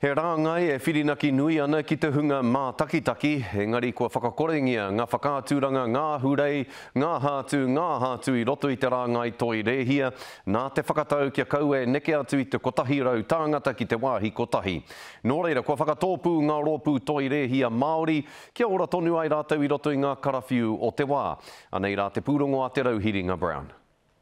He rāngai e whirinaki nui ana ki te hunga mātakitaki, engari kua whakakorengia ngā whakaaturanga, ngā ahurei, ngā hātu, ngā hātu i roto i te rāngai toi rēhia, nā te whakatau kia kaua e neke atu i te 100 tāngata ki te wāhi kotahi. Nō reira, kua whakatōpū ngā rōpū toi rēhia Māori kia ora tonu ai rātou i roto i ngā karawhiu o te wā. Anei rā te pūrongo a Te Rauhiringa Brown.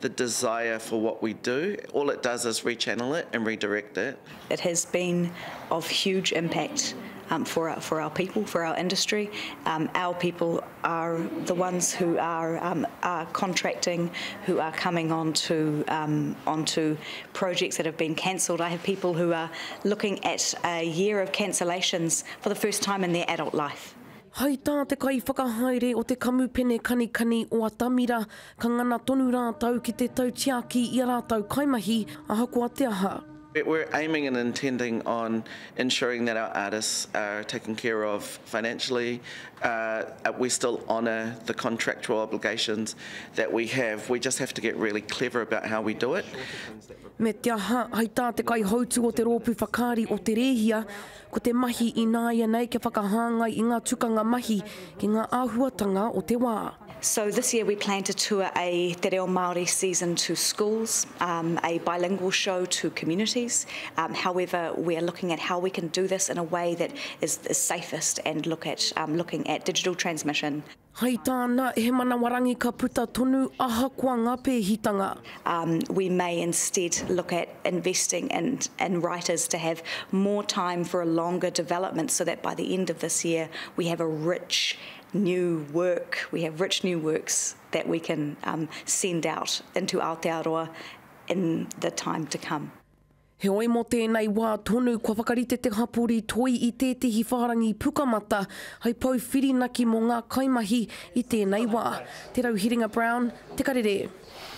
the desire for what we do. All it does is rechannel it and redirect it. It has been of huge impact um, for, our, for our people, for our industry. Um, our people are the ones who are, um, are contracting, who are coming on to, um, onto projects that have been cancelled. I have people who are looking at a year of cancellations for the first time in their adult life. Hai tā te kaiwhakahaere o te Kamupene Kanikani o Atamira, ka ngana tonu rātou ki te tautiaki i a rātou kaimahi ahakoa te aha. We're aiming and intending on ensuring that our artists are taken care of financially, we still honour the contractual obligations that we have, we just have to get really clever about how we do it. Me te aha, hai tā te kaihautū o te rōpū whakaari o Te Rēhia, Ko te mahi ināianei kia whakahāngai i ngā tukanga mahi ki ngā āhuatanga o te wā. So this year we plan to tour a Te Reo Māori season to schools, um a bilingual show to communities, um however we are looking at how we can do this in a way that is the safest and look at um looking at digital transmission. Hei tāna, he mana warangi ka puta tonu aha kua ngā pēhitanga. Um, we may instead look at investing in, in writers to have more time for a longer development so that by the end of this year we have a rich new work, we have rich new works that we can um, send out into Aotearoa in the time to come. Heoi mō tēnei wā tonu kua whakarite te hapori toi i tētehi whārangi pukamata hai pou whirinaki mō ngā kaimahi i tēnei wā. Te Rauhiringa Brown, Te Karere.